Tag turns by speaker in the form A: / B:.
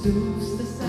A: stoop's the